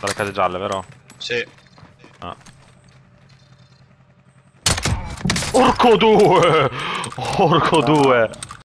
Dalle case gialle, vero? Sì. Ah. Orco 2! Orco 2!